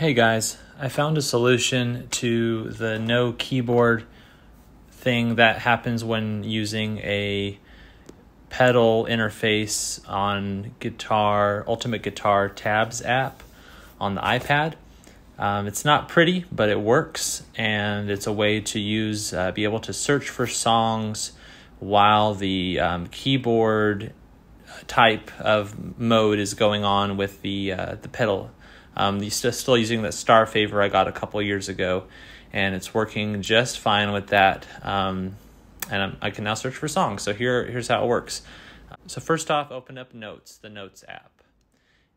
Hey guys, I found a solution to the no keyboard thing that happens when using a pedal interface on Guitar Ultimate Guitar Tabs app on the iPad. Um, it's not pretty, but it works, and it's a way to use uh, be able to search for songs while the um, keyboard type of mode is going on with the uh, the pedal um, still still using that Starfavor I got a couple years ago, and it's working just fine with that. Um, and I'm, i can now search for songs. So here here's how it works. So first off, open up Notes, the Notes app,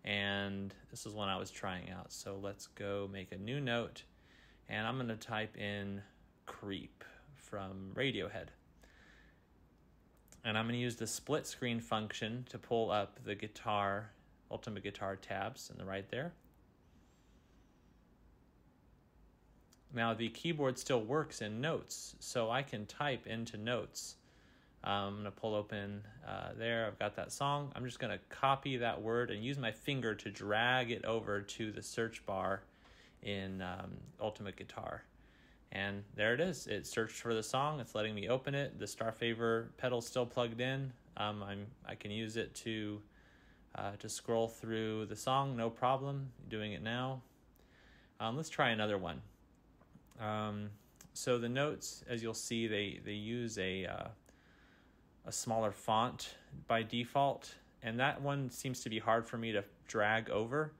and this is one I was trying out. So let's go make a new note, and I'm gonna type in "Creep" from Radiohead. And I'm going to use the split screen function to pull up the guitar, Ultimate Guitar tabs in the right there. Now the keyboard still works in Notes, so I can type into Notes. Um, I'm going to pull open uh, there. I've got that song. I'm just going to copy that word and use my finger to drag it over to the search bar in um, Ultimate Guitar. And there it is. It searched for the song. It's letting me open it. The Starfavor pedal's still plugged in. Um, I'm I can use it to uh, to scroll through the song, no problem. Doing it now. Um, let's try another one. Um, so the notes, as you'll see, they they use a uh, a smaller font by default, and that one seems to be hard for me to drag over.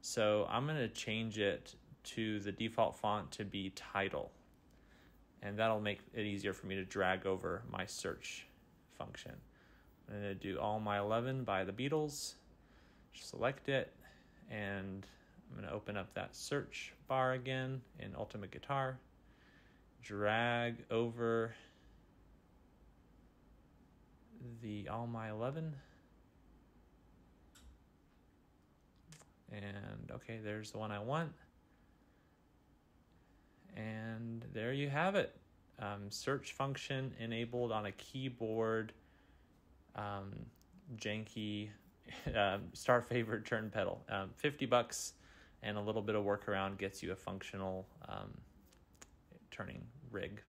So I'm going to change it to the default font to be title, and that'll make it easier for me to drag over my search function. I'm going to do All My Loving by the Beatles, select it, and I'm going to open up that search bar again in Ultimate Guitar, drag over the All My Loving. And okay, there's the one I want. And there you have it. Um, search function enabled on a keyboard, um, janky uh, favorite turn pedal. Um, 50 bucks and a little bit of workaround gets you a functional um, turning rig.